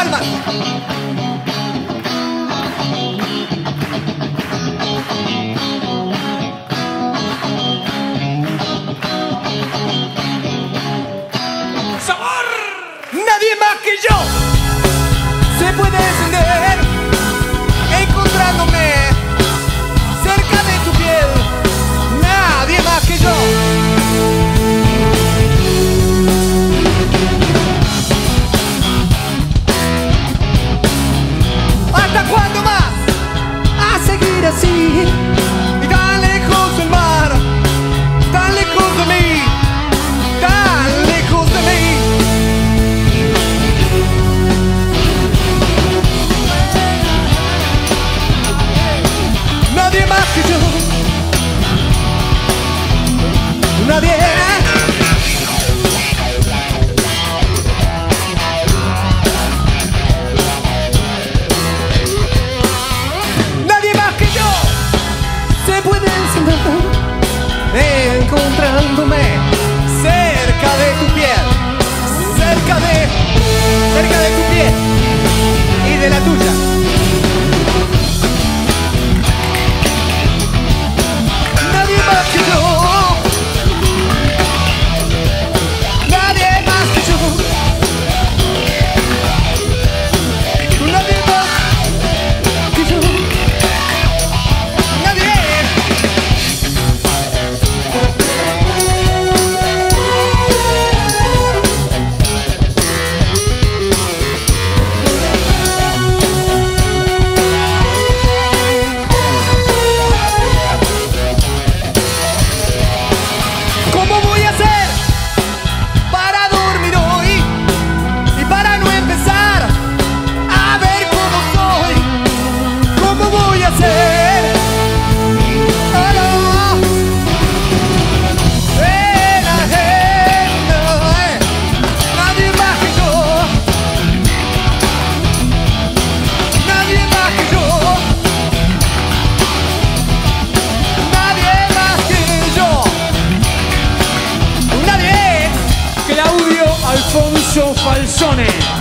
まりま cantando melhor. Alfonso Falsone.